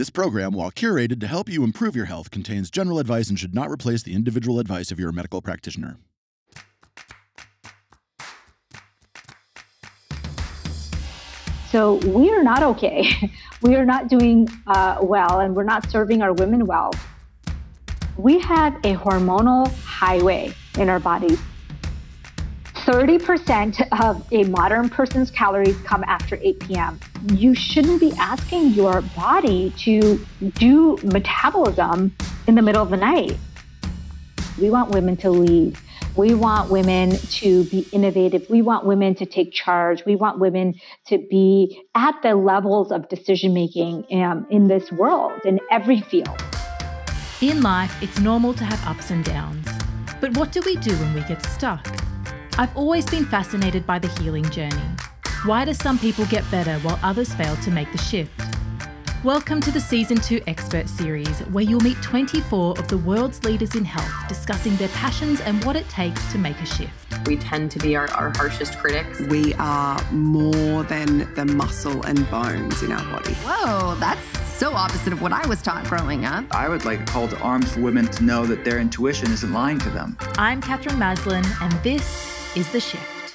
This program, while curated to help you improve your health, contains general advice and should not replace the individual advice of your medical practitioner. So we are not okay. we are not doing uh, well, and we're not serving our women well. We have a hormonal highway in our bodies. 30% of a modern person's calories come after 8 p.m. You shouldn't be asking your body to do metabolism in the middle of the night. We want women to lead. We want women to be innovative. We want women to take charge. We want women to be at the levels of decision making um, in this world, in every field. In life, it's normal to have ups and downs. But what do we do when we get stuck? I've always been fascinated by the healing journey. Why do some people get better while others fail to make the shift? Welcome to the Season 2 Expert Series, where you'll meet 24 of the world's leaders in health discussing their passions and what it takes to make a shift. We tend to be our, our harshest critics. We are more than the muscle and bones in our body. Whoa, that's so opposite of what I was taught growing up. I would like a call to arms for women to know that their intuition isn't lying to them. I'm Katherine Maslen, and this is The Shift.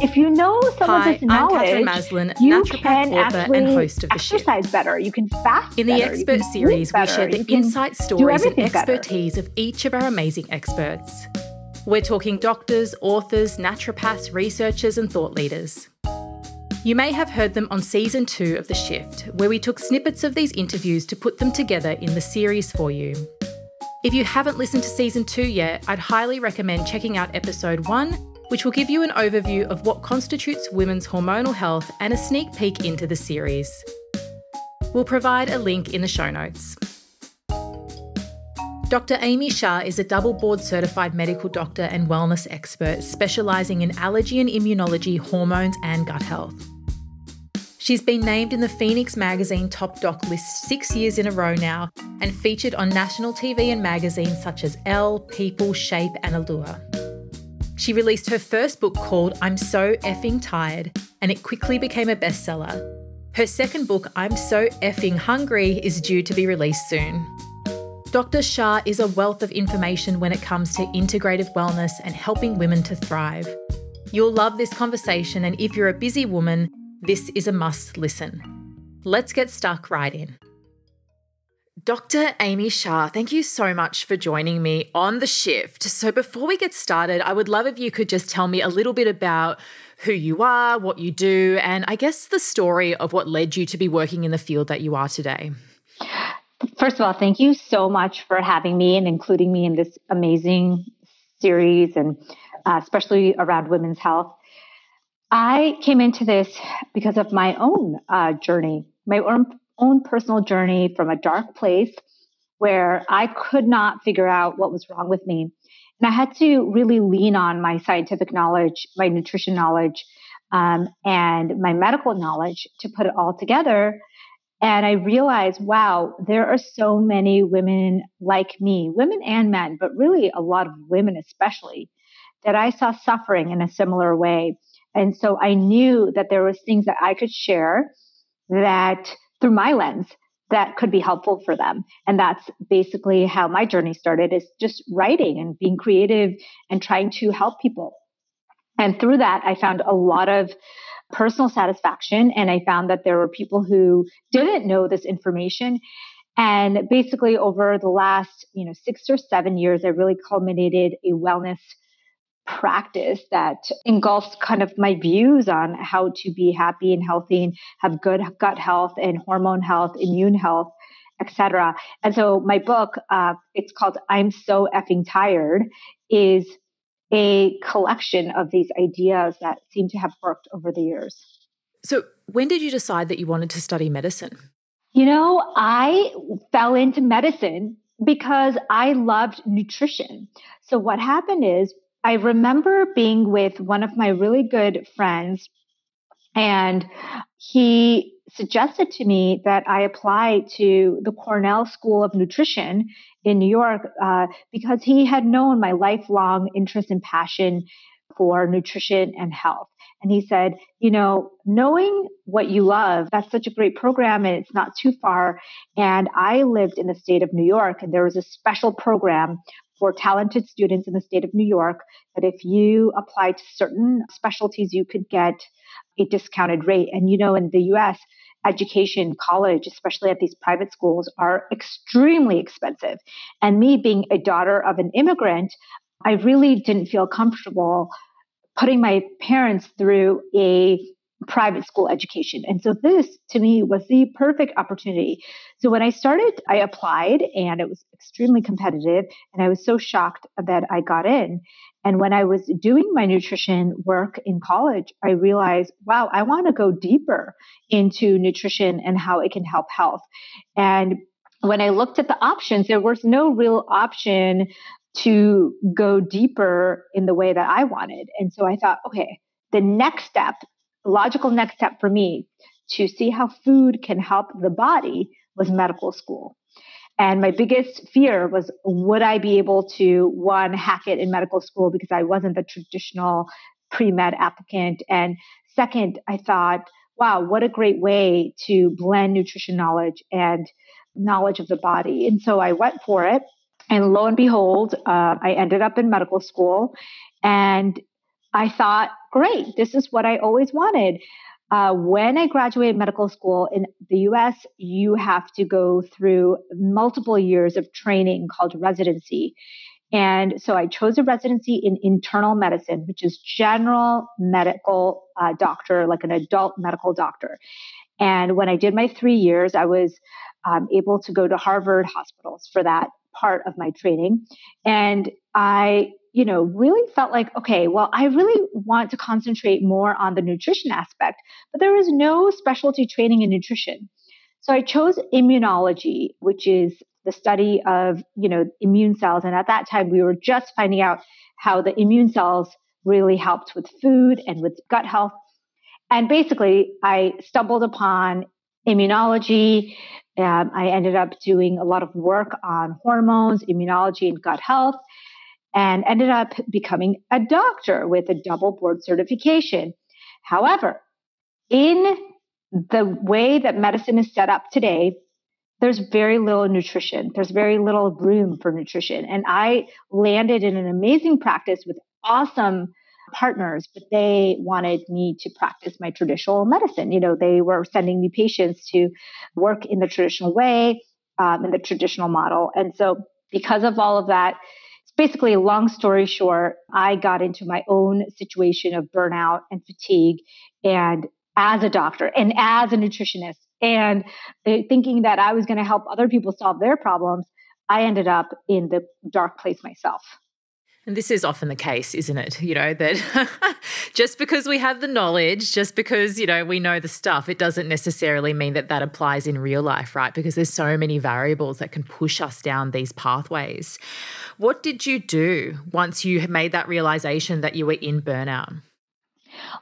If you know some Hi, of this knowledge, I'm Katherine Maslen, you naturopath, can author, actually and host of The Shift. exercise better. You can fast In the better, expert series, we share the insight stories and everything better. expertise of each of our amazing experts. We're talking doctors, authors, naturopaths, researchers, and thought leaders. You may have heard them on season two of The Shift, where we took snippets of these interviews to put them together in the series for you. If you haven't listened to season two yet, I'd highly recommend checking out episode one, which will give you an overview of what constitutes women's hormonal health and a sneak peek into the series. We'll provide a link in the show notes. Dr. Amy Shah is a double board certified medical doctor and wellness expert specialising in allergy and immunology, hormones, and gut health. She's been named in the Phoenix Magazine Top Doc list six years in a row now and featured on national TV and magazines such as Elle, People, Shape, and Allure. She released her first book called I'm So Effing Tired, and it quickly became a bestseller. Her second book, I'm So Effing Hungry, is due to be released soon. Dr. Shah is a wealth of information when it comes to integrative wellness and helping women to thrive. You'll love this conversation, and if you're a busy woman, this is a must listen. Let's get stuck right in. Dr. Amy Shah, thank you so much for joining me on the shift. So, before we get started, I would love if you could just tell me a little bit about who you are, what you do, and I guess the story of what led you to be working in the field that you are today. First of all, thank you so much for having me and including me in this amazing series, and uh, especially around women's health. I came into this because of my own uh, journey, my own, own personal journey from a dark place where I could not figure out what was wrong with me. And I had to really lean on my scientific knowledge, my nutrition knowledge, um, and my medical knowledge to put it all together. And I realized, wow, there are so many women like me, women and men, but really a lot of women especially, that I saw suffering in a similar way. And so I knew that there was things that I could share that through my lens that could be helpful for them. And that's basically how my journey started is just writing and being creative and trying to help people. And through that, I found a lot of personal satisfaction. And I found that there were people who didn't know this information. And basically over the last, you know, six or seven years, I really culminated a wellness practice that engulfs kind of my views on how to be happy and healthy and have good gut health and hormone health, immune health, etc. And so my book, uh, it's called "I'm So Effing Tired," is a collection of these ideas that seem to have worked over the years. So, when did you decide that you wanted to study medicine? You know, I fell into medicine because I loved nutrition. So, what happened is I remember being with one of my really good friends, and he suggested to me that I apply to the Cornell School of Nutrition in New York uh, because he had known my lifelong interest and passion for nutrition and health. And he said, you know, knowing what you love, that's such a great program and it's not too far. And I lived in the state of New York and there was a special program for talented students in the state of New York that if you apply to certain specialties, you could get a discounted rate. And you know, in the US, education, college, especially at these private schools, are extremely expensive. And me being a daughter of an immigrant, I really didn't feel comfortable putting my parents through a private school education. And so this to me was the perfect opportunity. So when I started, I applied and it was extremely competitive and I was so shocked that I got in. And when I was doing my nutrition work in college, I realized, wow, I want to go deeper into nutrition and how it can help health. And when I looked at the options, there was no real option to go deeper in the way that I wanted. And so I thought, okay, the next step logical next step for me to see how food can help the body was medical school. And my biggest fear was would I be able to, one, hack it in medical school because I wasn't the traditional pre med applicant. And second, I thought, wow, what a great way to blend nutrition knowledge and knowledge of the body. And so I went for it. And lo and behold, uh, I ended up in medical school. And I thought, great, this is what I always wanted. Uh, when I graduated medical school in the US, you have to go through multiple years of training called residency. And so I chose a residency in internal medicine, which is general medical uh, doctor, like an adult medical doctor. And when I did my three years, I was um, able to go to Harvard hospitals for that part of my training. And I you know, really felt like, okay, well, I really want to concentrate more on the nutrition aspect, but there is no specialty training in nutrition. So I chose immunology, which is the study of, you know, immune cells. And at that time, we were just finding out how the immune cells really helped with food and with gut health. And basically, I stumbled upon immunology. Um, I ended up doing a lot of work on hormones, immunology, and gut health and ended up becoming a doctor with a double board certification. However, in the way that medicine is set up today, there's very little nutrition. There's very little room for nutrition. And I landed in an amazing practice with awesome partners, but they wanted me to practice my traditional medicine. You know, they were sending me patients to work in the traditional way, um, in the traditional model. And so, because of all of that, basically, long story short, I got into my own situation of burnout and fatigue. And as a doctor and as a nutritionist, and thinking that I was going to help other people solve their problems, I ended up in the dark place myself. And this is often the case, isn't it? You know, that just because we have the knowledge, just because, you know, we know the stuff, it doesn't necessarily mean that that applies in real life, right? Because there's so many variables that can push us down these pathways. What did you do once you made that realization that you were in burnout?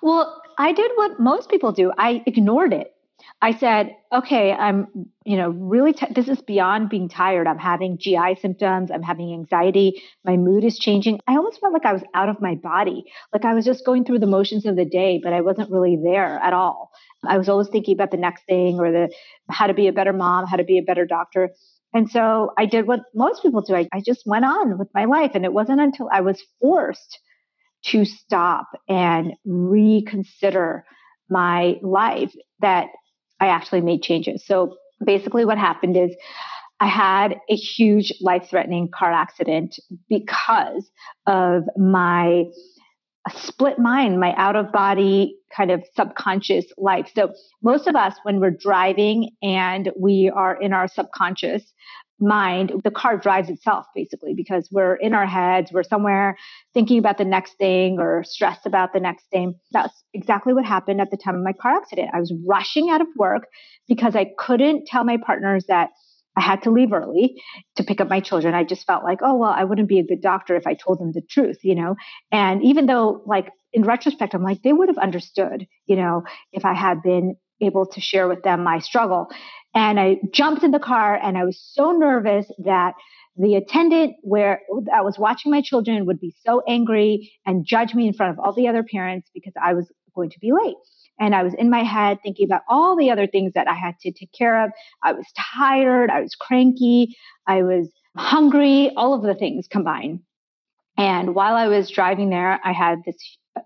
Well, I did what most people do. I ignored it. I said, okay, I'm, you know, really, t- this is beyond being tired. I'm having GI symptoms. I'm having anxiety. My mood is changing. I almost felt like I was out of my body. Like I was just going through the motions of the day, but I wasn't really there at all. I was always thinking about the next thing or the, how to be a better mom, how to be a better doctor. And so I did what most people do. I, I just went on with my life. And it wasn't until I was forced to stop and reconsider my life that I actually made changes. So basically, what happened is I had a huge life threatening car accident because of my split mind, my out of body kind of subconscious life. So most of us, when we're driving and we are in our subconscious, mind, the car drives itself basically because we're in our heads, we're somewhere thinking about the next thing or stressed about the next thing. That's exactly what happened at the time of my car accident. I was rushing out of work because I couldn't tell my partners that I had to leave early to pick up my children. I just felt like, oh, well, I wouldn't be a good doctor if I told them the truth, you know? And even though, like, in retrospect, I'm like, they would have understood, you know, if I had been able to share with them my struggle. And I jumped in the car and I was so nervous that the attendant where I was watching my children would be so angry and judge me in front of all the other parents because I was going to be late. And I was in my head thinking about all the other things that I had to take care of. I was tired. I was cranky. I was hungry, all of the things combined. And while I was driving there, I had this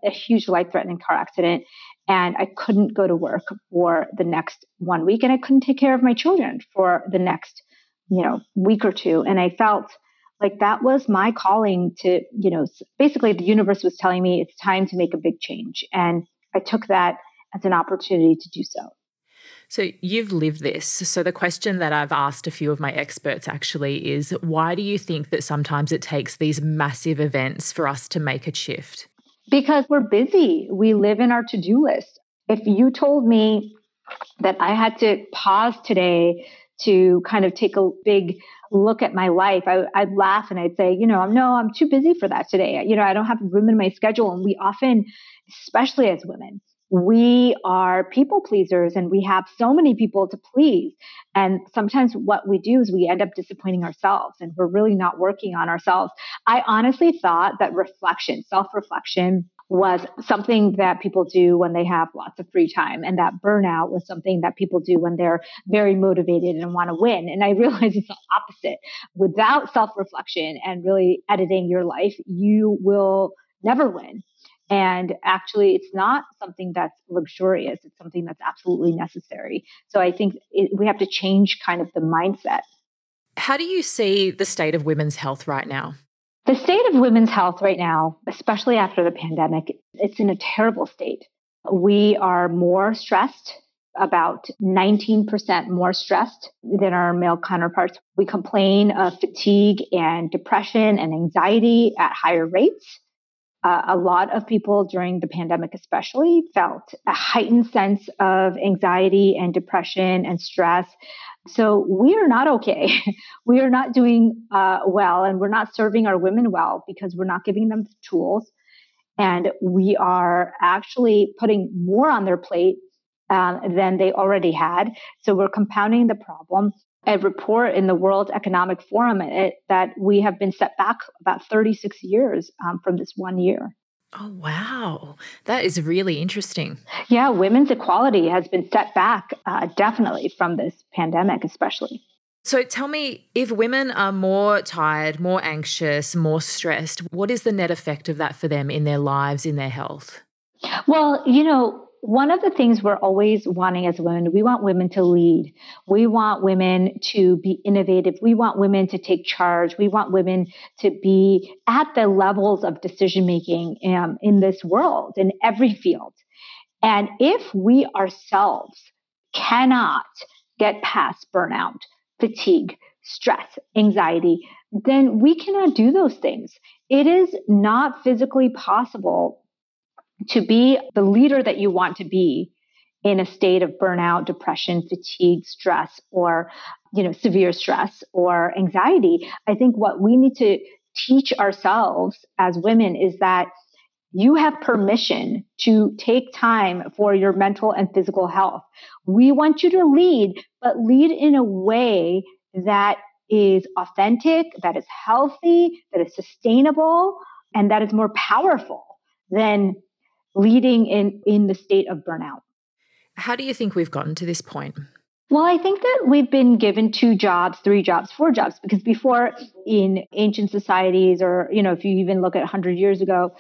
a huge life threatening car accident and I couldn't go to work for the next one week and I couldn't take care of my children for the next, you know, week or two. And I felt like that was my calling to, you know, basically the universe was telling me it's time to make a big change. And I took that as an opportunity to do so. So you've lived this. So the question that I've asked a few of my experts actually is why do you think that sometimes it takes these massive events for us to make a shift? Because we're busy. We live in our to do list. If you told me that I had to pause today to kind of take a big look at my life, I, would laugh and I'd say, you know, no, I'm too busy for that today. You know, I don't have room in my schedule. And we often, especially as women, we are people pleasers and we have so many people to please. And sometimes what we do is we end up disappointing ourselves and we're really not working on ourselves. I honestly thought that reflection, self reflection, was something that people do when they have lots of free time and that burnout was something that people do when they're very motivated and want to win and i realize it's the opposite without self-reflection and really editing your life you will never win and actually, it's not something that's luxurious. It's something that's absolutely necessary. So I think it, we have to change kind of the mindset. How do you see the state of women's health right now? The state of women's health right now, especially after the pandemic, it's in a terrible state. We are more stressed, about 19% more stressed than our male counterparts. We complain of fatigue and depression and anxiety at higher rates uh, a lot of people during the pandemic, especially, felt a heightened sense of anxiety and depression and stress. So we are not okay. we are not doing uh, well, and we're not serving our women well because we're not giving them the tools. And we are actually putting more on their plate um, than they already had. So we're compounding the problem a report in the World Economic Forum it, that we have been set back about 36 years um, from this one year. Oh, wow. That is really interesting. Yeah, women's equality has been set back uh, definitely from this pandemic, especially. So tell me if women are more tired, more anxious, more stressed, what is the net effect of that for them in their lives, in their health? Well, you know, one of the things we're always wanting as women, we want women to lead. We want women to be innovative. We want women to take charge. We want women to be at the levels of decision making um, in this world, in every field. And if we ourselves cannot get past burnout, fatigue, stress, anxiety, then we cannot do those things. It is not physically possible to be the leader that you want to be in a state of burnout, depression, fatigue, stress, or you know, severe stress or anxiety. I think what we need to teach ourselves as women is that you have permission to take time for your mental and physical health. We want you to lead, but lead in a way that is authentic, that is healthy, that is sustainable, and that is more powerful than leading in, in the state of burnout. How do you think we've gotten to this point? Well, I think that we've been given two jobs, three jobs, four jobs, because before in ancient societies, or, you know, if you even look at 100 years ago,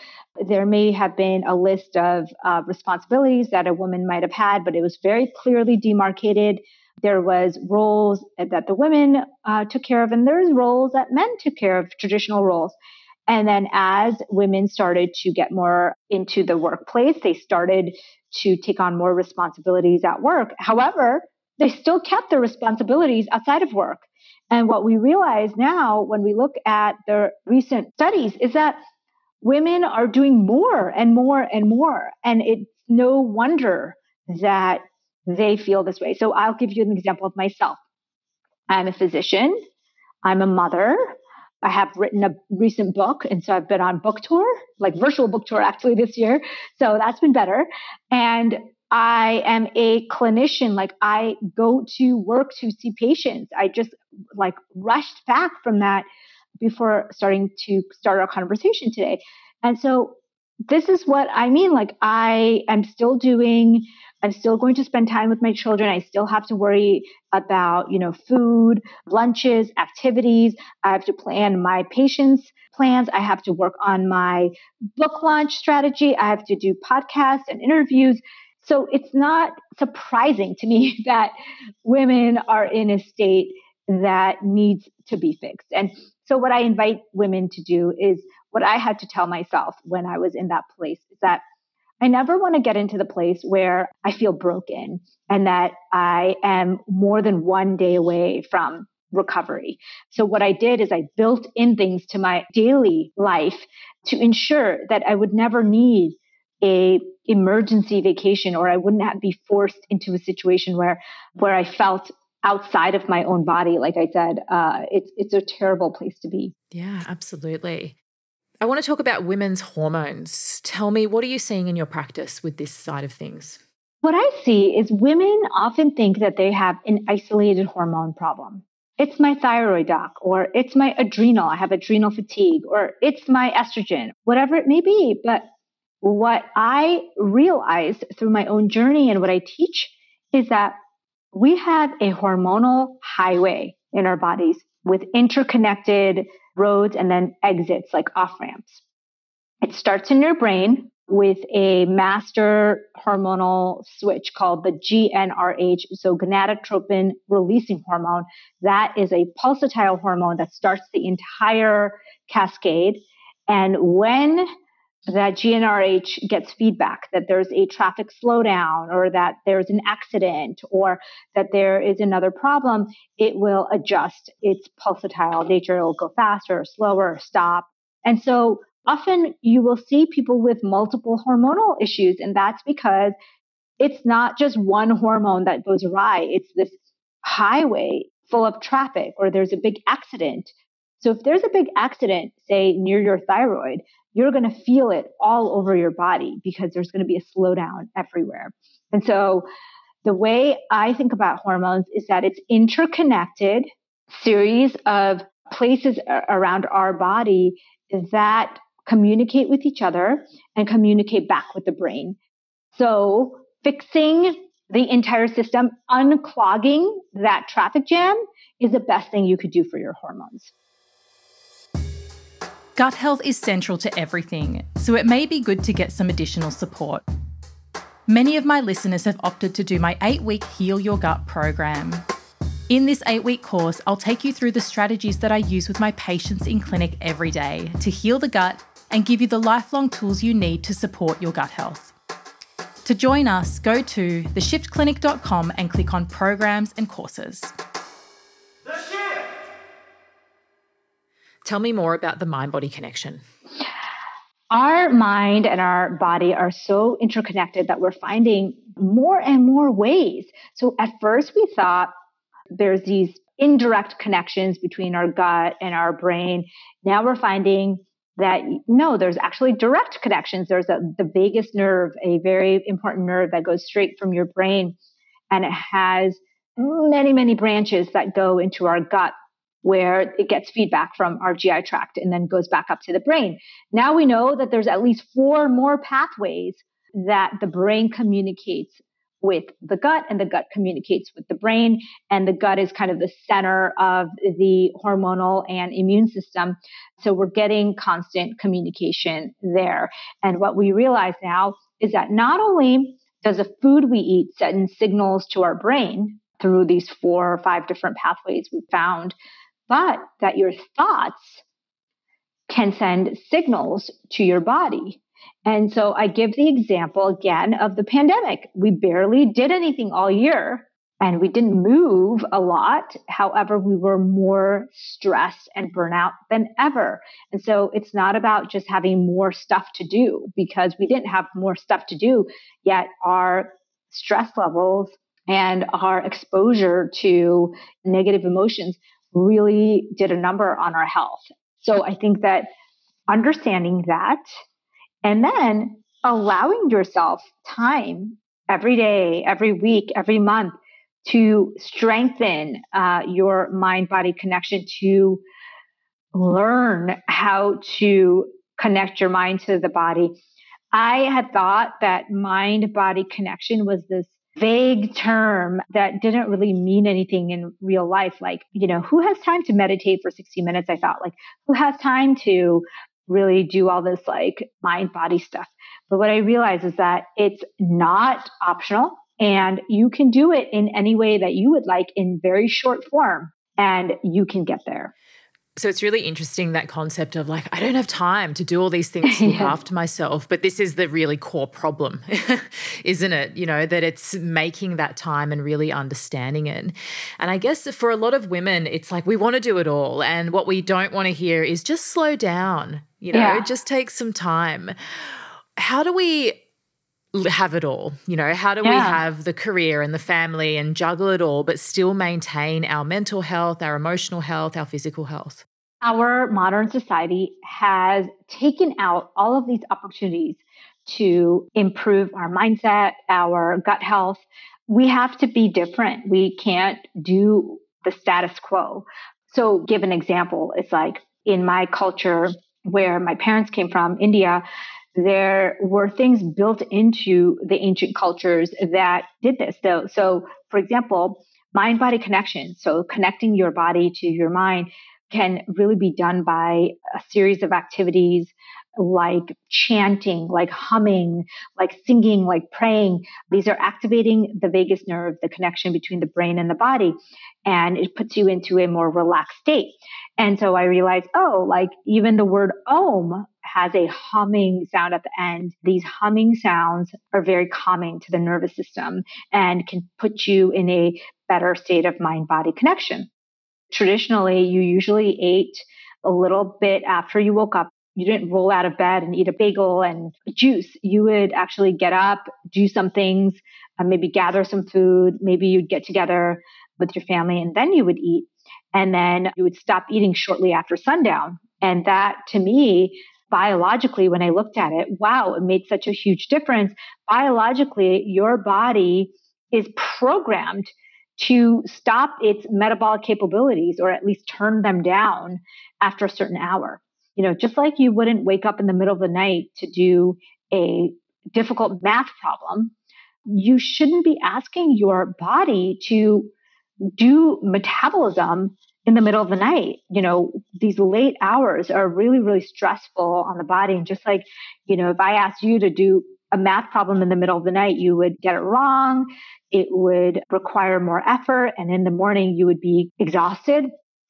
there may have been a list of uh, responsibilities that a woman might have had, but it was very clearly demarcated. There was roles that the women uh, took care of, and there's roles that men took care of, traditional roles. And then as women started to get more into the workplace, they started to take on more responsibilities at work. However, they still kept their responsibilities outside of work. And what we realize now when we look at the recent studies is that women are doing more and more and more. And it's no wonder that they feel this way. So I'll give you an example of myself. I'm a physician. I'm a mother. I have written a recent book, and so I've been on book tour, like virtual book tour actually this year. So that's been better. And I am a clinician. Like I go to work to see patients. I just like rushed back from that before starting to start our conversation today. And so this is what I mean. Like, I am still doing, I'm still going to spend time with my children. I still have to worry about, you know, food, lunches, activities. I have to plan my patients' plans. I have to work on my book launch strategy. I have to do podcasts and interviews. So it's not surprising to me that women are in a state that needs to be fixed. And so what I invite women to do is what I had to tell myself when I was in that place is that I never want to get into the place where I feel broken and that I am more than one day away from recovery. So what I did is I built in things to my daily life to ensure that I would never need a emergency vacation or I wouldn't have, be forced into a situation where where I felt outside of my own body. Like I said, uh, it's it's a terrible place to be. Yeah, absolutely. I want to talk about women's hormones. Tell me, what are you seeing in your practice with this side of things? What I see is women often think that they have an isolated hormone problem. It's my thyroid doc, or it's my adrenal, I have adrenal fatigue, or it's my estrogen, whatever it may be. But what I realized through my own journey and what I teach is that we have a hormonal highway in our bodies with interconnected roads and then exits like off ramps. It starts in your brain with a master hormonal switch called the GnRH, so gonadotropin releasing hormone. That is a pulsatile hormone that starts the entire cascade. And when that GnRH gets feedback that there's a traffic slowdown or that there's an accident or that there is another problem, it will adjust its pulsatile nature. It will go faster slower stop. And so often you will see people with multiple hormonal issues. And that's because it's not just one hormone that goes awry. It's this highway full of traffic or there's a big accident. So if there's a big accident, say near your thyroid, you're going to feel it all over your body because there's going to be a slowdown everywhere. And so the way I think about hormones is that it's interconnected series of places around our body that communicate with each other and communicate back with the brain. So fixing the entire system, unclogging that traffic jam is the best thing you could do for your hormones. Gut health is central to everything, so it may be good to get some additional support. Many of my listeners have opted to do my eight week Heal Your Gut program. In this eight week course, I'll take you through the strategies that I use with my patients in clinic every day to heal the gut and give you the lifelong tools you need to support your gut health. To join us, go to theshiftclinic.com and click on Programs and Courses. Tell me more about the mind body connection. Our mind and our body are so interconnected that we're finding more and more ways. So at first we thought there's these indirect connections between our gut and our brain. Now we're finding that no, there's actually direct connections. There's a, the vagus nerve, a very important nerve that goes straight from your brain, and it has many, many branches that go into our gut where it gets feedback from our GI tract and then goes back up to the brain. Now we know that there's at least four more pathways that the brain communicates with the gut and the gut communicates with the brain and the gut is kind of the center of the hormonal and immune system so we're getting constant communication there and what we realize now is that not only does the food we eat send signals to our brain through these four or five different pathways we found but that your thoughts can send signals to your body. And so I give the example again of the pandemic. We barely did anything all year and we didn't move a lot. However, we were more stressed and burnout than ever. And so it's not about just having more stuff to do because we didn't have more stuff to do, yet our stress levels and our exposure to negative emotions really did a number on our health. So I think that understanding that and then allowing yourself time every day, every week, every month to strengthen uh, your mind body connection, to learn how to connect your mind to the body. I had thought that mind body connection was this vague term that didn't really mean anything in real life. Like, you know, who has time to meditate for 60 minutes? I thought, like, who has time to really do all this like mind body stuff? But what I realized is that it's not optional and you can do it in any way that you would like in very short form and you can get there. So it's really interesting that concept of like, I don't have time to do all these things to look yeah. after myself. But this is the really core problem, isn't it? You know, that it's making that time and really understanding it. And I guess for a lot of women, it's like we want to do it all. And what we don't want to hear is just slow down, you know, yeah. just take some time. How do we have it all? You know, how do yeah. we have the career and the family and juggle it all, but still maintain our mental health, our emotional health, our physical health? Our modern society has taken out all of these opportunities to improve our mindset, our gut health. We have to be different. We can't do the status quo. So, give an example. It's like in my culture, where my parents came from, India, there were things built into the ancient cultures that did this. So, so for example, mind body connection. So connecting your body to your mind can really be done by a series of activities like chanting, like humming, like singing, like praying. These are activating the vagus nerve, the connection between the brain and the body. And it puts you into a more relaxed state. And so I realized, oh, like even the word om has a humming sound at the end. These humming sounds are very calming to the nervous system and can put you in a better state of mind body connection. Traditionally, you usually ate a little bit after you woke up. You didn't roll out of bed and eat a bagel and juice. You would actually get up, do some things, uh, maybe gather some food. Maybe you'd get together with your family and then you would eat. And then you would stop eating shortly after sundown. And that to me biologically, when I looked at it, wow, it made such a huge difference. Biologically, your body is programmed to stop its metabolic capabilities or at least turn them down after a certain hour. You know, just like you wouldn't wake up in the middle of the night to do a difficult math problem, you shouldn't be asking your body to do metabolism in the middle of the night. You know, these late hours are really, really stressful on the body. And just like, you know, if I asked you to do a math problem in the middle of the night, you would get it wrong. It would require more effort. And in the morning, you would be exhausted.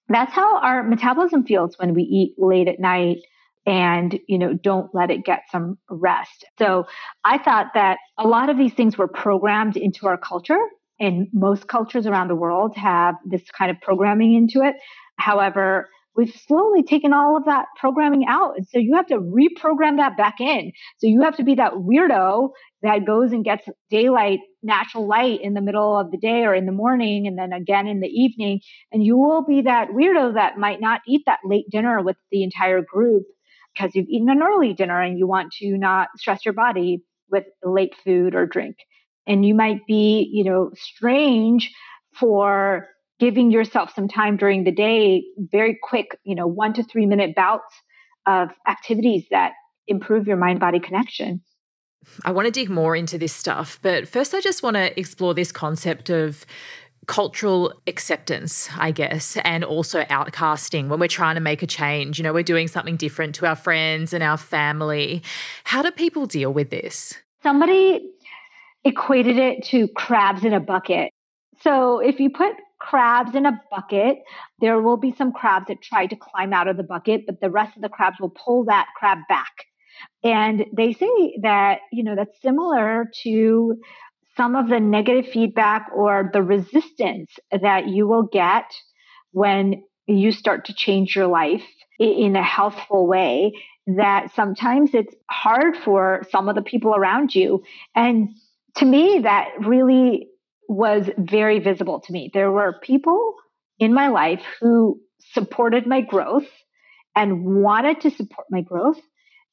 That's how our metabolism feels when we eat late at night and you know don't let it get some rest so i thought that a lot of these things were programmed into our culture and most cultures around the world have this kind of programming into it. However, we've slowly taken all of that programming out. And so you have to reprogram that back in. So you have to be that weirdo that goes and gets daylight, natural light in the middle of the day or in the morning and then again in the evening. And you will be that weirdo that might not eat that late dinner with the entire group because you've eaten an early dinner and you want to not stress your body with late food or drink and you might be, you know, strange for giving yourself some time during the day, very quick, you know, one to three minute bouts of activities that improve your mind body connection. I want to dig more into this stuff, but first, I just want to explore this concept of cultural acceptance, I guess, and also outcasting when we're trying to make a change. You know, we're doing something different to our friends and our family. How do people deal with this? Somebody equated it to crabs in a bucket. So if you put crabs in a bucket, there will be some crabs that try to climb out of the bucket, but the rest of the crabs will pull that crab back. And they say that, you know, that's similar to some of the negative feedback or the resistance that you will get when you start to change your life in a healthful way that sometimes it's hard for some of the people around you and to me, that really was very visible to me. There were people in my life who supported my growth and wanted to support my growth.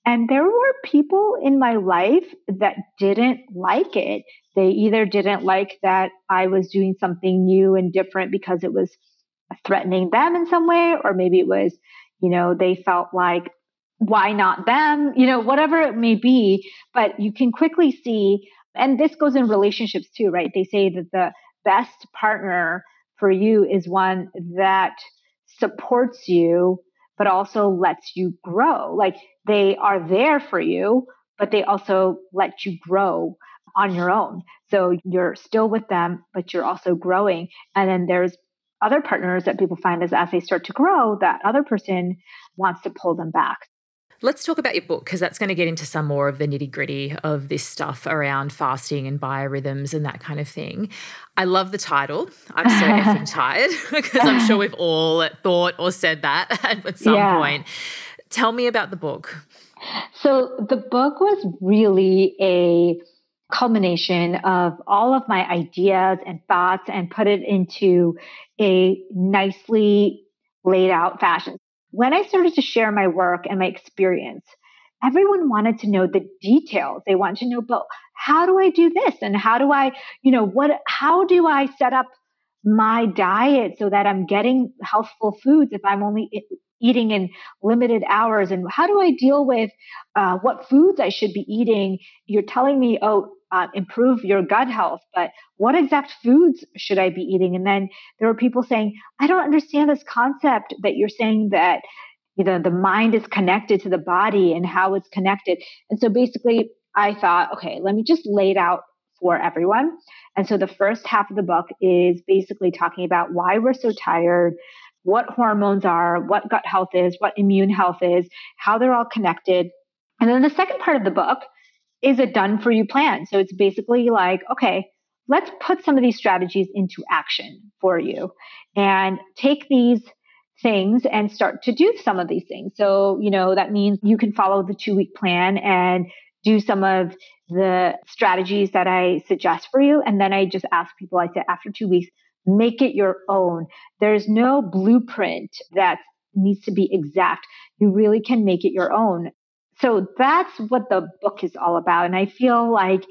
And there were people in my life that didn't like it. They either didn't like that I was doing something new and different because it was threatening them in some way, or maybe it was, you know, they felt like why not them? You know, whatever it may be. But you can quickly see, and this goes in relationships too, right? They say that the best partner for you is one that supports you, but also lets you grow. Like they are there for you, but they also let you grow on your own. So you're still with them, but you're also growing. And then there's other partners that people find as as they start to grow, that other person wants to pull them back. Let's talk about your book because that's going to get into some more of the nitty gritty of this stuff around fasting and biorhythms and that kind of thing. I love the title. I'm so effing tired because I'm sure we've all thought or said that at some yeah. point. Tell me about the book. So, the book was really a culmination of all of my ideas and thoughts and put it into a nicely laid out fashion. When I started to share my work and my experience, everyone wanted to know the details. They wanted to know, but how do I do this? And how do I, you know, what, how do I set up my diet so that I'm getting healthful foods if I'm only eating in limited hours? And how do I deal with uh, what foods I should be eating? You're telling me, oh, uh, improve your gut health, but what exact foods should I be eating? And then there were people saying, I don't understand this concept that you're saying that you know the mind is connected to the body and how it's connected. And so basically, I thought, okay, let me just lay it out for everyone. And so the first half of the book is basically talking about why we're so tired, what hormones are, what gut health is, what immune health is, how they're all connected. And then the second part of the book is a done for you plan. So it's basically like, okay, let's put some of these strategies into action for you and take these things and start to do some of these things. So, you know, that means you can follow the two week plan and do some of the strategies that I suggest for you. And then I just ask people, I say, after two weeks, make it your own. There's no blueprint that needs to be exact. You really can make it your own so that's what the book is all about. And I feel like,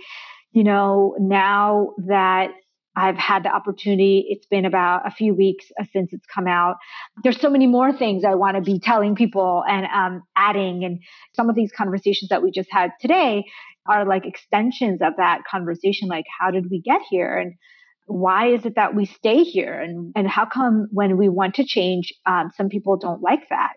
you know, now that I've had the opportunity. It's been about a few weeks uh, since it's come out. There's so many more things I want to be telling people and um, adding. And some of these conversations that we just had today are like extensions of that conversation. Like, how did we get here? And why is it that we stay here? And, and how come when we want to change, um, some people don't like that?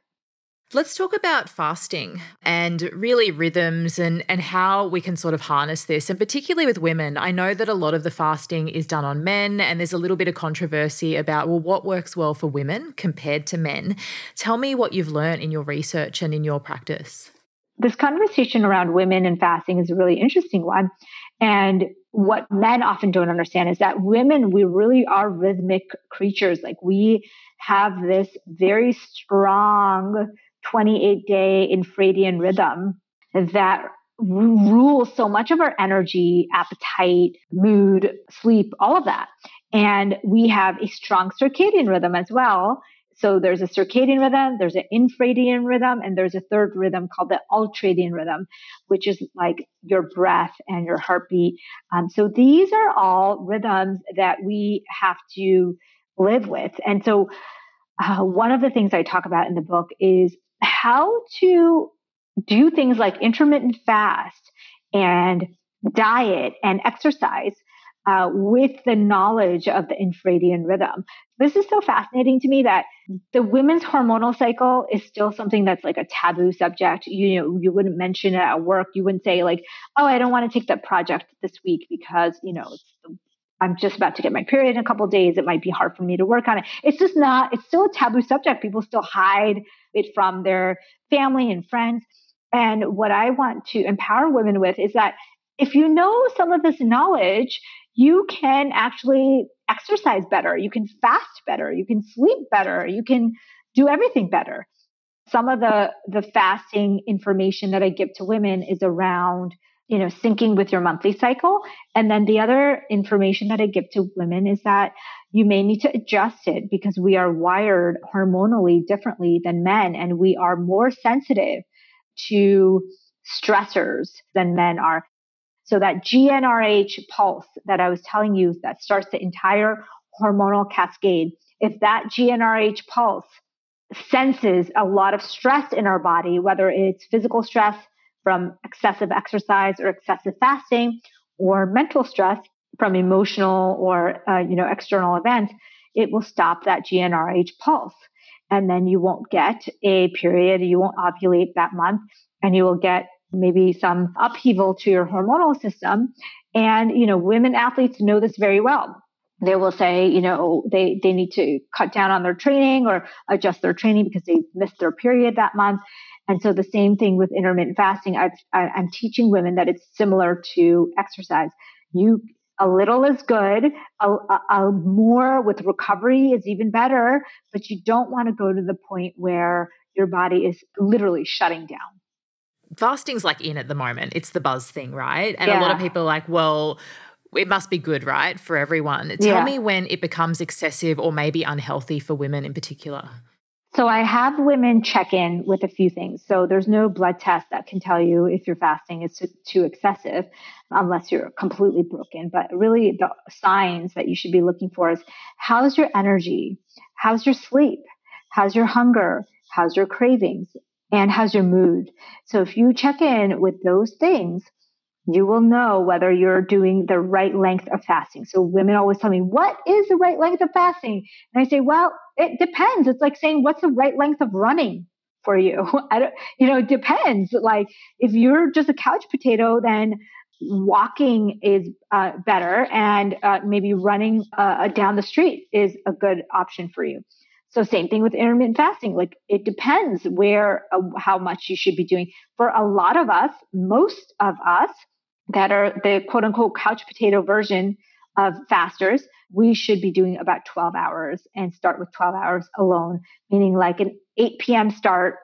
Let's talk about fasting and really rhythms and, and how we can sort of harness this. And particularly with women, I know that a lot of the fasting is done on men, and there's a little bit of controversy about, well, what works well for women compared to men. Tell me what you've learned in your research and in your practice. This conversation around women and fasting is a really interesting one. And what men often don't understand is that women, we really are rhythmic creatures. Like we have this very strong 28 day infradian rhythm that rules so much of our energy, appetite, mood, sleep, all of that. And we have a strong circadian rhythm as well. So there's a circadian rhythm, there's an infradian rhythm, and there's a third rhythm called the ultradian rhythm, which is like your breath and your heartbeat. Um, so these are all rhythms that we have to live with. And so uh, one of the things I talk about in the book is how to do things like intermittent fast and diet and exercise uh, with the knowledge of the infradian rhythm. This is so fascinating to me that the women's hormonal cycle is still something that's like a taboo subject. You know, you wouldn't mention it at work. You wouldn't say like, "Oh, I don't want to take that project this week because you know it's I'm just about to get my period in a couple days. It might be hard for me to work on it. It's just not, it's still a taboo subject. People still hide it from their family and friends. And what I want to empower women with is that if you know some of this knowledge, you can actually exercise better. You can fast better. You can sleep better. You can do everything better. Some of the, the fasting information that I give to women is around you know, syncing with your monthly cycle. And then the other information that I give to women is that you may need to adjust it because we are wired hormonally differently than men and we are more sensitive to stressors than men are. So that GnRH pulse that I was telling you that starts the entire hormonal cascade, if that GnRH pulse senses a lot of stress in our body, whether it's physical stress from excessive exercise or excessive fasting, or mental stress from emotional or uh, you know external events, it will stop that GnRH pulse, and then you won't get a period. You won't ovulate that month, and you will get maybe some upheaval to your hormonal system. And you know, women athletes know this very well they will say, you know, they, they need to cut down on their training or adjust their training because they missed their period that month. And so the same thing with intermittent fasting. I've, I, I'm teaching women that it's similar to exercise. You, a little is good. A, a, a more with recovery is even better, but you don't want to go to the point where your body is literally shutting down fasting's like in at the moment. It's the buzz thing, right? And yeah. a lot of people are like, well, it must be good, right, for everyone. Tell yeah. me when it becomes excessive or maybe unhealthy for women in particular. So I have women check in with a few things. So there's no blood test that can tell you if your fasting is too, excessive unless you're completely broken. But really the signs that you should be looking for is how's your energy? How's your sleep? How's your hunger? How's your cravings? And how's your mood? So if you check in with those things, you will know whether you're doing the right length of fasting. So women always tell me, what is the right length of fasting? And I say, well, it depends. It's like saying, what's the right length of running for you? I don't, you know, it depends. Like if you're just a couch potato, then walking is uh, better and uh, maybe running uh, down the street is a good option for you. So same thing with intermittent fasting. Like it depends where, uh, how much you should be doing. For a lot of us, most of us, that are the quote unquote couch potato version of fasters, we should be doing about 12 hours and start with 12 hours alone, meaning like an 8 p.m. start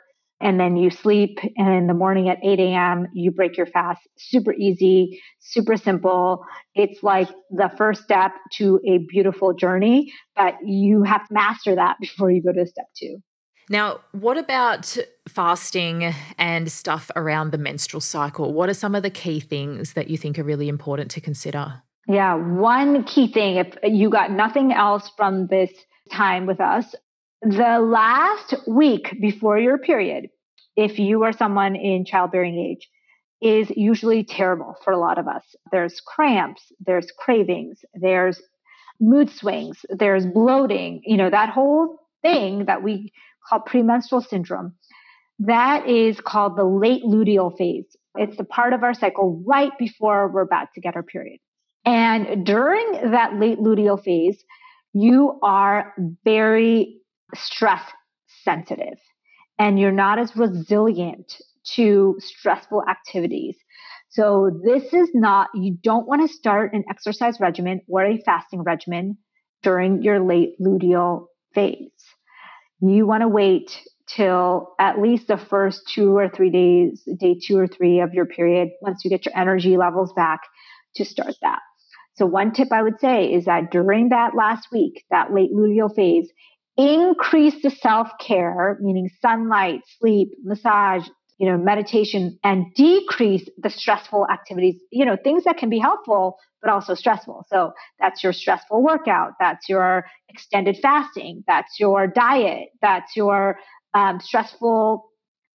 and then you sleep and in the morning at 8 a.m. you break your fast. Super easy, super simple. It's like the first step to a beautiful journey, but you have to master that before you go to step two. Now, what about fasting and stuff around the menstrual cycle? What are some of the key things that you think are really important to consider? Yeah, one key thing, if you got nothing else from this time with us, the last week before your period, if you are someone in childbearing age, is usually terrible for a lot of us. There's cramps, there's cravings, there's mood swings, there's bloating, you know, that whole thing that we called premenstrual syndrome. That is called the late luteal phase. It's the part of our cycle right before we're about to get our period. And during that late luteal phase, you are very stress sensitive and you're not as resilient to stressful activities. So this is not, you don't want to start an exercise regimen or a fasting regimen during your late luteal phase you want to wait till at least the first two or three days, day two or three of your period, once you get your energy levels back to start that. So one tip I would say is that during that last week, that late luteal phase, increase the self-care, meaning sunlight, sleep, massage, you know, meditation and decrease the stressful activities, you know, things that can be helpful, but also stressful. So that's your stressful workout. That's your extended fasting. That's your diet. That's your um, stressful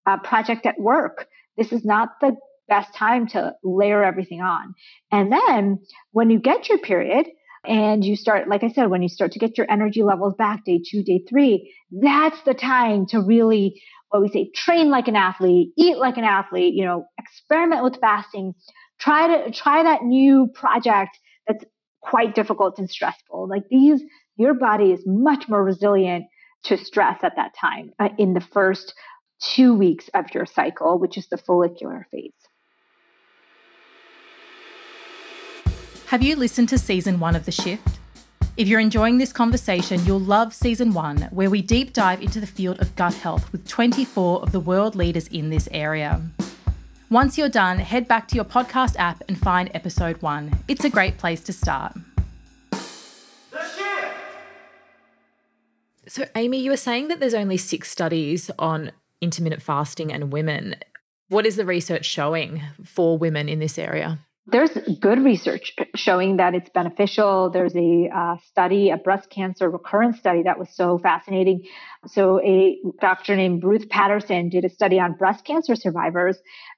uh, project at work. This is not the best time to layer everything on. And then when you get your period, and you start, like I said, when you start to get your energy levels back day two, day three, that's the time to really what we say train like an athlete, eat like an athlete, you know, experiment with fasting, try to try that new project that's quite difficult and stressful. Like these, your body is much more resilient to stress at that time uh, in the first two weeks of your cycle, which is the follicular phase. Have you listened to season one of The Shift? If you're enjoying this conversation, you'll love season one, where we deep dive into the field of gut health with 24 of the world leaders in this area. Once you're done, head back to your podcast app and find episode one. It's a great place to start. So, Amy, you were saying that there's only six studies on intermittent fasting and women. What is the research showing for women in this area? There's good research showing that it's beneficial. There's a uh, study, a breast cancer recurrence study that was so fascinating. So, a doctor named Ruth Patterson did a study on breast cancer survivors,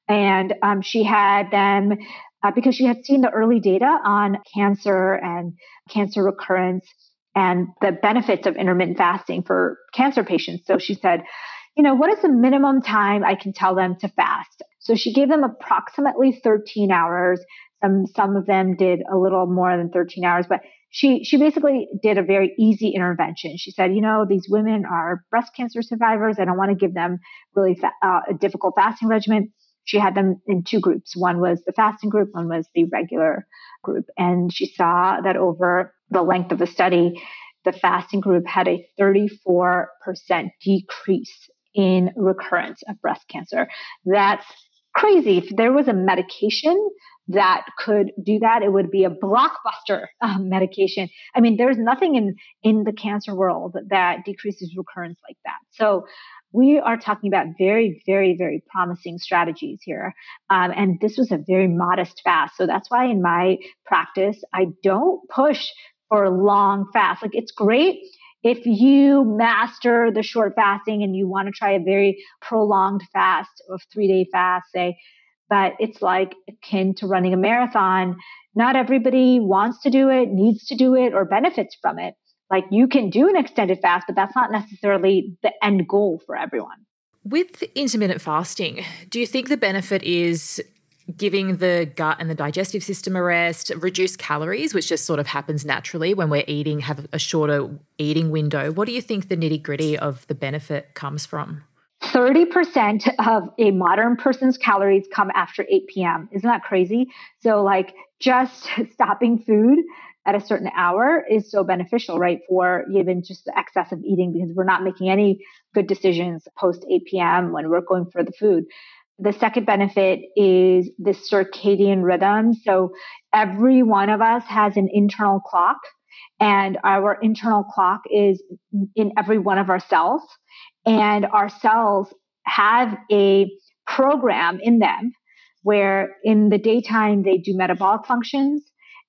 and um, she had them uh, because she had seen the early data on cancer and cancer recurrence and the benefits of intermittent fasting for cancer patients. So, she said, you know, what is the minimum time I can tell them to fast? So she gave them approximately 13 hours. Some some of them did a little more than 13 hours, but she she basically did a very easy intervention. She said, you know, these women are breast cancer survivors. I don't want to give them really fa- uh, a difficult fasting regimen. She had them in two groups. One was the fasting group, one was the regular group, and she saw that over the length of the study, the fasting group had a 34% decrease in recurrence of breast cancer. That's crazy. If there was a medication that could do that, it would be a blockbuster um, medication. I mean, there's nothing in in the cancer world that decreases recurrence like that. So we are talking about very, very, very promising strategies here. Um, and this was a very modest fast. So that's why in my practice, I don't push for long fast. Like it's great if you master the short fasting and you want to try a very prolonged fast of three day fast, say, but it's like akin to running a marathon. Not everybody wants to do it, needs to do it, or benefits from it. Like you can do an extended fast, but that's not necessarily the end goal for everyone. With intermittent fasting, do you think the benefit is giving the gut and the digestive system a rest, reduce calories, which just sort of happens naturally when we're eating, have a shorter eating window. What do you think the nitty gritty of the benefit comes from? 30% of a modern person's calories come after 8 p.m. Isn't that crazy? So, like, just stopping food at a certain hour is so beneficial, right? For even just the excess of eating because we're not making any good decisions post 8 p.m. when we're going for the food. The second benefit is the circadian rhythm. So every one of us has an internal clock and our internal clock is in every one of our cells and our cells have a program in them where in the daytime they do metabolic functions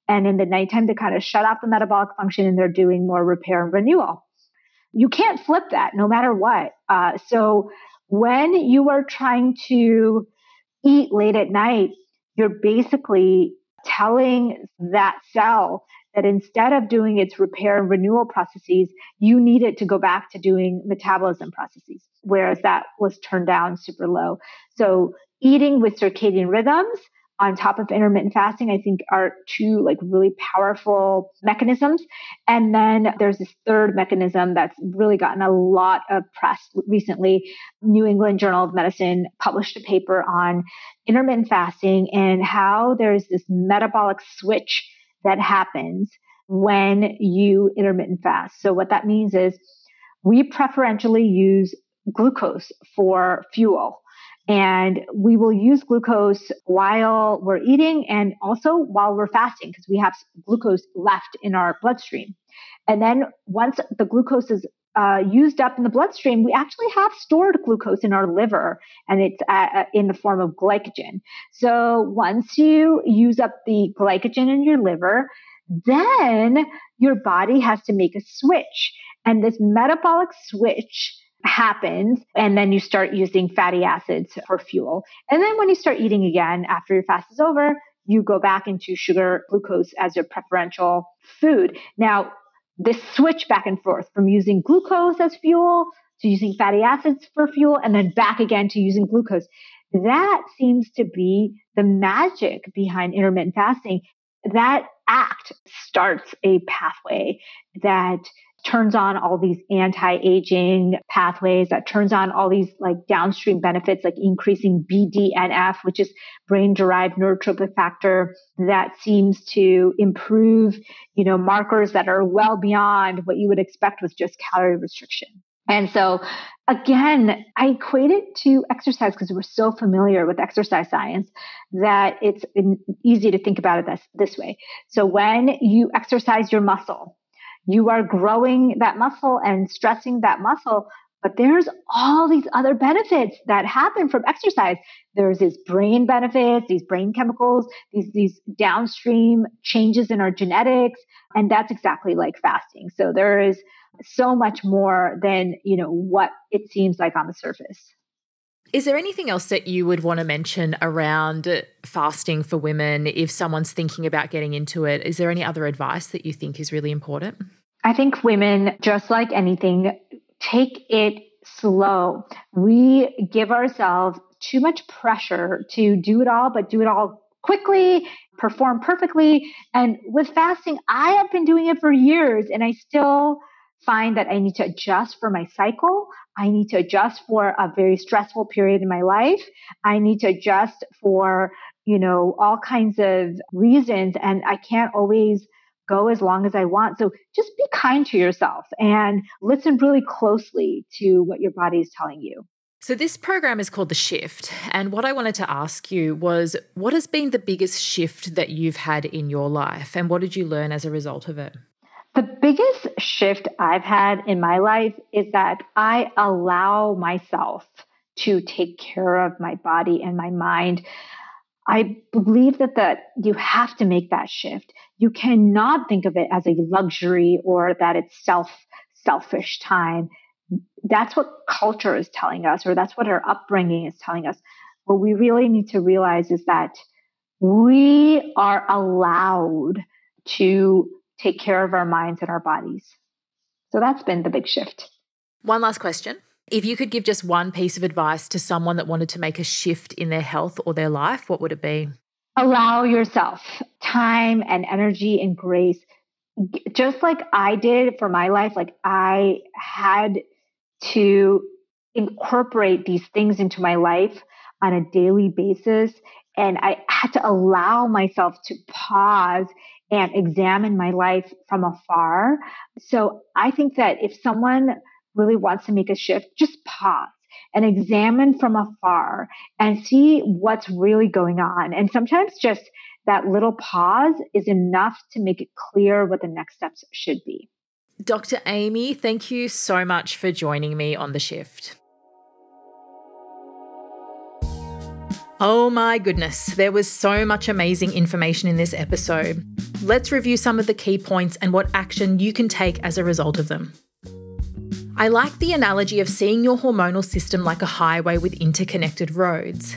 and in the nighttime they kind of shut off the metabolic function and they're doing more repair and renewal you can't flip that no matter what uh, so when you are trying to eat late at night, you're basically telling that cell that instead of doing its repair and renewal processes, you need it to go back to doing metabolism processes, whereas that was turned down super low. So eating with circadian rhythms on top of intermittent fasting, I think are two like really powerful mechanisms. And then there's this third mechanism that's really gotten a lot of press recently. New England Journal of Medicine published a paper on intermittent fasting and how there's this metabolic switch that happens when you intermittent fast. So what that means is we preferentially use glucose for fuel. And we will use glucose while we're eating and also while we're fasting because we have glucose left in our bloodstream. And then once the glucose is uh, used up in the bloodstream, we actually have stored glucose in our liver and it's uh, uh, in the form of glycogen. So once you use up the glycogen in your liver, then your body has to make a switch. And this metabolic switch happens and then you start using fatty acids for fuel. And then when you start eating again after your fast is over, you go back into sugar glucose as your preferential food. Now, this switch back and forth from using glucose as fuel to using fatty acids for fuel and then back again to using glucose. That seems to be the magic behind intermittent fasting. That act starts a pathway that turns on all these anti-aging pathways that turns on all these like downstream benefits like increasing BDNF which is brain derived neurotrophic factor that seems to improve you know markers that are well beyond what you would expect with just calorie restriction and so again, I equate it to exercise because we're so familiar with exercise science that it's easy to think about it this, this way. So when you exercise your muscle, you are growing that muscle and stressing that muscle But there's all these other benefits that happen from exercise. There's these brain benefits, these brain chemicals, these, these downstream changes in our genetics. And that's exactly like fasting. So there is so much more than, you know, what it seems like on the surface. Is there anything else that you would want to mention around fasting for women if someone's thinking about getting into it? Is there any other advice that you think is really important? I think women, just like anything, take it slow. We give ourselves too much pressure to do it all, but do it all quickly, perform perfectly. And with fasting, I have been doing it for years and I still find that I need to adjust for my cycle. I need to adjust for a very stressful period in my life. I need to adjust for, you know, all kinds of reasons. And I can't always go as long as I want. So just be kind to yourself and listen really closely to what your body is telling you. So, this program is called The Shift. And what I wanted to ask you was what has been the biggest shift that you've had in your life? And what did you learn as a result of it? The biggest shift I've had in my life is that I allow myself to take care of my body and my mind. I believe that that you have to make that shift. You cannot think of it as a luxury or that it's self selfish time. That's what culture is telling us, or that's what our upbringing is telling us. What we really need to realize is that we are allowed to take care of our minds and our bodies. So that's been the big shift. One last question. If you could give just one piece of advice to someone that wanted to make a shift in their health or their life, what would it be? Allow yourself time and energy and grace. Just like I did for my life, like I had to incorporate these things into my life on a daily basis. And I had to allow myself to pause and examine my life from afar. So I think that if someone really wants to make a shift, just pause and examine from afar and see what's really going on. And sometimes just that little pause is enough to make it clear what the next steps should be. Dr. Amy, thank you so much for joining me on the shift. Oh my goodness, there was so much amazing information in this episode. Let's review some of the key points and what action you can take as a result of them. I like the analogy of seeing your hormonal system like a highway with interconnected roads.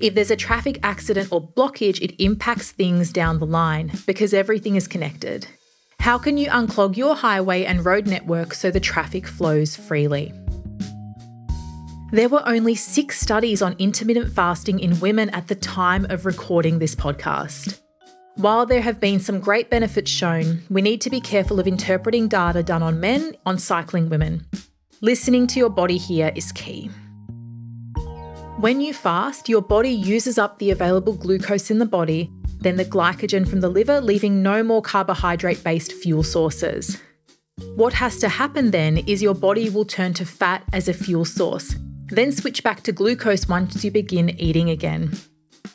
If there's a traffic accident or blockage, it impacts things down the line because everything is connected. How can you unclog your highway and road network so the traffic flows freely? There were only six studies on intermittent fasting in women at the time of recording this podcast. While there have been some great benefits shown, we need to be careful of interpreting data done on men on cycling women. Listening to your body here is key. When you fast, your body uses up the available glucose in the body, then the glycogen from the liver, leaving no more carbohydrate based fuel sources. What has to happen then is your body will turn to fat as a fuel source, then switch back to glucose once you begin eating again.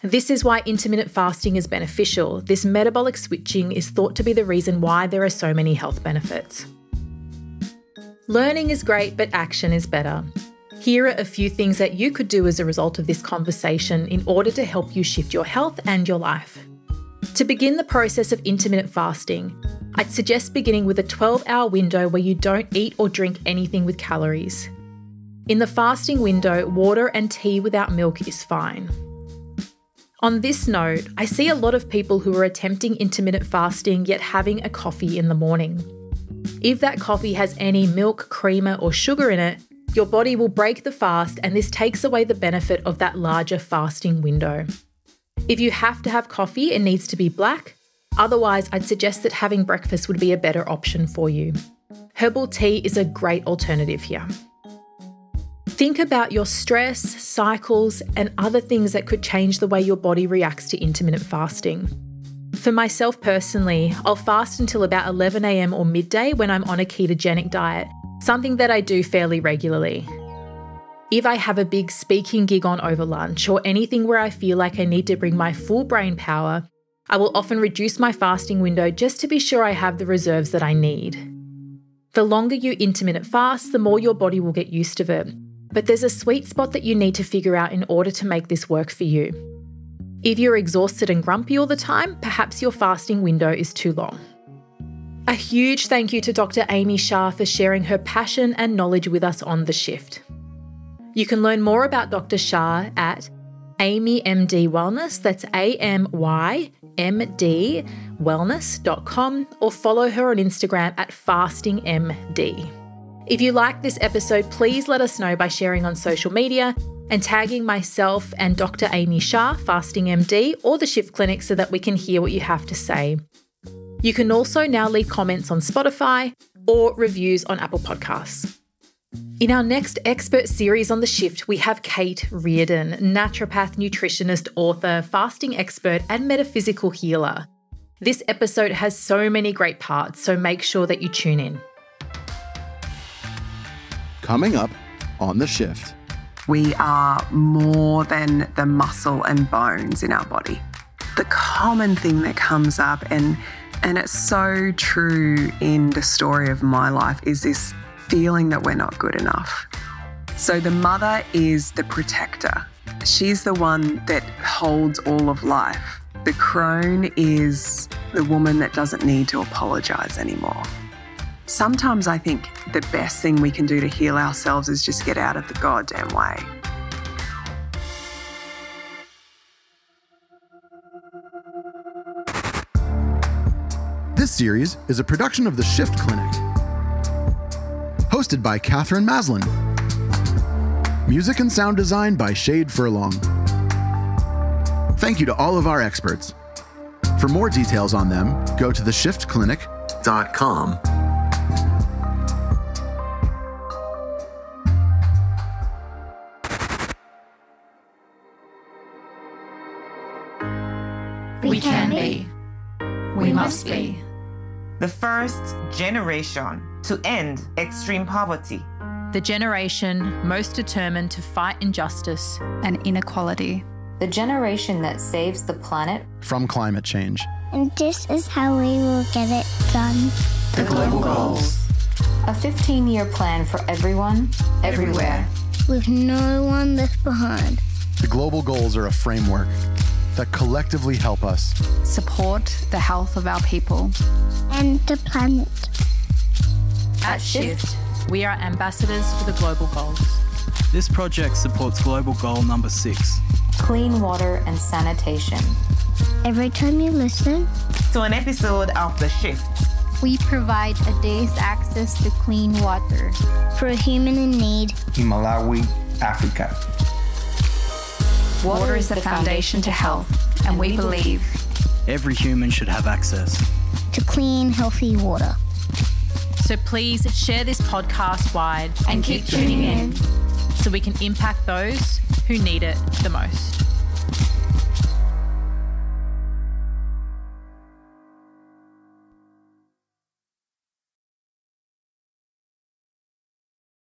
This is why intermittent fasting is beneficial. This metabolic switching is thought to be the reason why there are so many health benefits. Learning is great, but action is better. Here are a few things that you could do as a result of this conversation in order to help you shift your health and your life. To begin the process of intermittent fasting, I'd suggest beginning with a 12 hour window where you don't eat or drink anything with calories. In the fasting window, water and tea without milk is fine. On this note, I see a lot of people who are attempting intermittent fasting yet having a coffee in the morning. If that coffee has any milk, creamer, or sugar in it, your body will break the fast and this takes away the benefit of that larger fasting window. If you have to have coffee, it needs to be black. Otherwise, I'd suggest that having breakfast would be a better option for you. Herbal tea is a great alternative here. Think about your stress, cycles, and other things that could change the way your body reacts to intermittent fasting. For myself personally, I'll fast until about 11am or midday when I'm on a ketogenic diet, something that I do fairly regularly. If I have a big speaking gig on over lunch or anything where I feel like I need to bring my full brain power, I will often reduce my fasting window just to be sure I have the reserves that I need. The longer you intermittent fast, the more your body will get used to it. But there's a sweet spot that you need to figure out in order to make this work for you. If you're exhausted and grumpy all the time, perhaps your fasting window is too long. A huge thank you to Dr. Amy Shah for sharing her passion and knowledge with us on The Shift. You can learn more about Dr. Shah at Amy Wellness, that's A M Y M D wellness.com, or follow her on Instagram at fastingmd. If you like this episode, please let us know by sharing on social media and tagging myself and Dr. Amy Shah, Fasting MD, or the Shift Clinic so that we can hear what you have to say. You can also now leave comments on Spotify or reviews on Apple Podcasts. In our next expert series on the shift, we have Kate Reardon, naturopath, nutritionist, author, fasting expert, and metaphysical healer. This episode has so many great parts, so make sure that you tune in. Coming up on the shift. We are more than the muscle and bones in our body. The common thing that comes up, and, and it's so true in the story of my life, is this feeling that we're not good enough. So the mother is the protector. She's the one that holds all of life. The crone is the woman that doesn't need to apologize anymore. Sometimes I think the best thing we can do to heal ourselves is just get out of the goddamn way. This series is a production of the Shift Clinic. Hosted by Katherine Maslen. Music and sound design by Shade Furlong. Thank you to all of our experts. For more details on them, go to theshiftclinic.com. We can be. We must be. the first generation to end extreme poverty. The generation most determined to fight injustice and inequality. The generation that saves the planet from climate change. And this is how we will get it done. The global goals. A 15 year plan for everyone, everywhere. With no one left behind. The global goals are a framework that collectively help us support the health of our people and the planet. At Shift, we are ambassadors for the global goals. This project supports global goal number six clean water and sanitation. Every time you listen to an episode of The Shift, we provide a day's access to clean water for a human in need in Malawi, Africa. Water, water is the foundation to health, and we believe every human should have access to clean, healthy water. So please share this podcast wide and keep tuning in so we can impact those who need it the most.